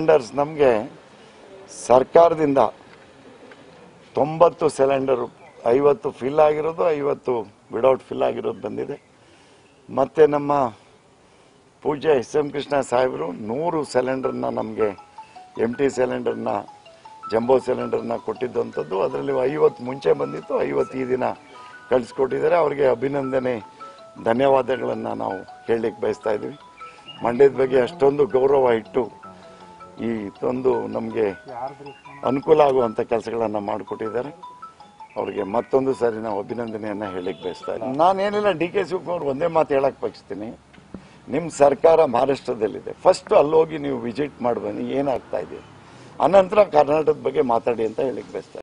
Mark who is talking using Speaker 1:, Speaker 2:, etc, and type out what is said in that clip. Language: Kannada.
Speaker 1: ಸಿಲಿಂಡರ್ಸ್ ನಮಗೆ ಸರ್ಕಾರದಿಂದ ತೊಂಬತ್ತು ಸಿಲಿಂಡರ್, ಐವತ್ತು ಫಿಲ್ ಆಗಿರೋದು, ಐವತ್ತು ವಿಡೌಟ್ ಫಿಲ್ ಆಗಿರೋದು ಬಂದಿದೆ. ಮತ್ತು ನಮ್ಮ ಪೂಜ್ಯ ಎಸ್ ಎಂ ಕೃಷ್ಣ ಸಾಹೇಬರು ನೂರು ಸಿಲಿಂಡರ್ನ ನಮಗೆ ಎಂ ಟಿ ಸಿಲಿಂಡರ್ನ, ಜಂಬೋ ಸಿಲಿಂಡರ್ನ ಕೊಟ್ಟಿದ್ದಂಥದ್ದು. ಅದರಲ್ಲಿ ಐವತ್ತು ಮುಂಚೆ ಬಂದಿತ್ತು, ಐವತ್ತು ಈ ದಿನ ಕಳಿಸ್ಕೊಟ್ಟಿದ್ದಾರೆ. ಅವರಿಗೆ ಅಭಿನಂದನೆ, ಧನ್ಯವಾದಗಳನ್ನು ನಾವು ಹೇಳಲಿಕ್ಕೆ ಬಯಸ್ತಾ ಇದ್ದೀವಿ. ಮಂಡ್ಯದ ಬಗ್ಗೆ ಅಷ್ಟೊಂದು ಗೌರವ ಇಟ್ಟು ಈ ತಂದು ನಮಗೆ ಅನುಕೂಲ ಆಗುವಂಥ ಕೆಲಸಗಳನ್ನು ಮಾಡಿಕೊಟ್ಟಿದ್ದಾರೆ. ಅವರಿಗೆ ಮತ್ತೊಂದು ಸಾರಿ ನಾವು ಅಭಿನಂದನೆಯನ್ನು ಹೇಳಿಕ್ಕೆ ಬಯಸ್ತಾ ಇದ್ದೀನಿ. ನಾನೇನಿಲ್ಲ, ಡಿ ಕೆ ಶಿವಕುಮಾರ್ ಒಂದೇ ಮಾತು ಹೇಳಕ್ಕೆ ಬಯಸ್ತೀನಿ. ನಿಮ್ಮ ಸರ್ಕಾರ ಮಹಾರಾಷ್ಟ್ರದಲ್ಲಿದೆ. ಫಸ್ಟ್ ಅಲ್ಲೋಗಿ ನೀವು ವಿಸಿಟ್ ಮಾಡಿ ಬನ್ನಿ ಏನಾಗ್ತಾ ಇದೆ? ಅನಂತರ ಕರ್ನಾಟಕದ ಬಗ್ಗೆ ಮಾತಾಡಿ ಅಂತ ಹೇಳಿಕ್ಕೆ ಬಯಸ್ತಾ.